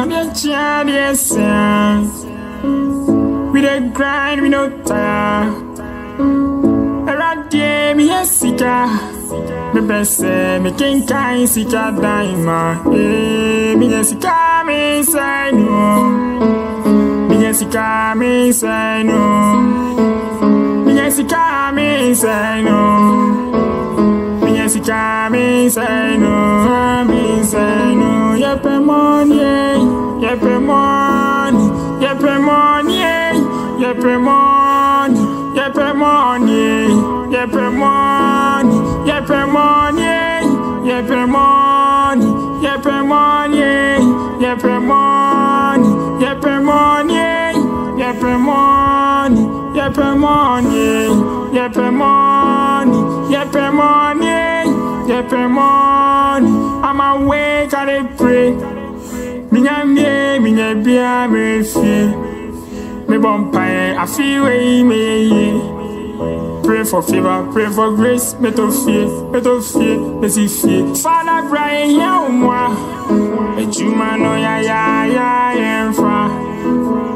I'm We don't grind, we no time. Around game, me a seeker. Me best me king kind seeker diamond. Eh, me a seeker, me say no. Me a seeker, me say no. Me a seeker, me say no menya sika mensɛe no mensɛe no yɛpɛ mɔnie yɛpɛ mɔni yɛpɛ mɔnie yɛpɛ mɔni yɛpɛ mɔnie yɛpɛ mɔni yɛpɛ mɔnie yɛpɛ mɔni yɛpɛ mɔnie yɛpɛ mɔni yɛpɛ mɔnie yɛpɛ mɔni yɛpɛ mɔnie yɛpɛ mɔni yɛpɛ mɔnie every morning. I'm awake, and I pray. Me nyamie, me nyabia, me fie. Me bumpaye, I feel way me ye. Pray for favor, pray for grace. Me to fear, me to fear, me si fear. Father, Brian, yeah, umwa. Ejuma no ya ya ya emfa.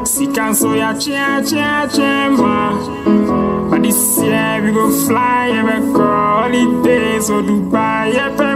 Sikanso ya chia chia chia ma. But this year we go fly ever cross. Holiday holidays, Odubaye,